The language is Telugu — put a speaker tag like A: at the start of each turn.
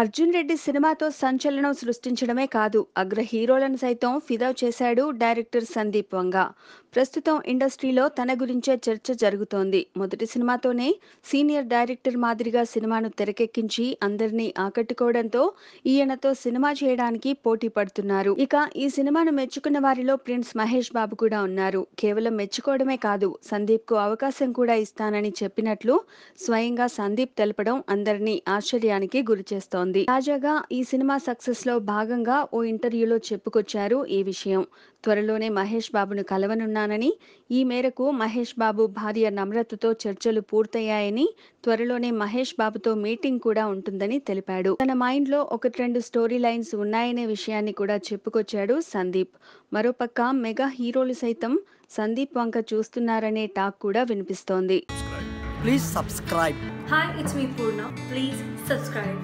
A: అర్జున్ రెడ్డి సినిమాతో సంచలనం సృష్టించడమే కాదు అగ్ర హీరోలను సైతం ఫిదా చేశాడు డైరెక్టర్ సందీప్ వంగ. ప్రస్తుతం ఇండస్ట్రీలో తన గురించే చర్చ జరుగుతోంది. మొదటి సినిమాతోనే సీనియర్ డైరెక్టర్ మాదిరిగా సినిమాను తెరకెక్కించి అందరినీ ఆకట్టుకోవడంతో ఈయనతో సినిమా చేయడానికి పోటీ పడుతున్నారు. ఇక ఈ సినిమాను మెచ్చుకున్న వారిలో ప్రిన్స్ మహేష్ బాబు కూడా ఉన్నారు. కేవలం మెచ్చుకోవడమే కాదు సందీప్కు అవకాశం కూడా ఇస్తానని చెప్పినట్లు స్వయంగా సందీప్ తెలపడం అందరినీ ఆశ్చర్యానికి గురిచేస్తోంది. తాజాగా ఈ సినిమా సక్సెస్లో భాగంగా ఓ ఇంటర్వ్యూలో చెప్పుకొచ్చారు ఈ విషయం త్వరలోనే మహేష్ బాబును కలవనున్నానని ఈ మేరకు మహేష్ బాబు భార్య నమ్రతతో చర్చలు పూర్తయ్యాయని త్వరలోనే మహేష్ బాబుతో మీటింగ్ కూడా ఉంటుందని తెలిపాడు తన మైండ్లో ఒకటి రెండు స్టోరీ లైన్స్ ఉన్నాయనే విషయాన్ని కూడా చెప్పుకొచ్చాడు సందీప్ మరోపక్క మెగా హీరోలు సైతం సందీప్ వంక చూస్తున్నారనే టాక్ కూడా వినిపిస్తోంది
B: Please subscribe.
C: Hi, it's me Purna. Please subscribe.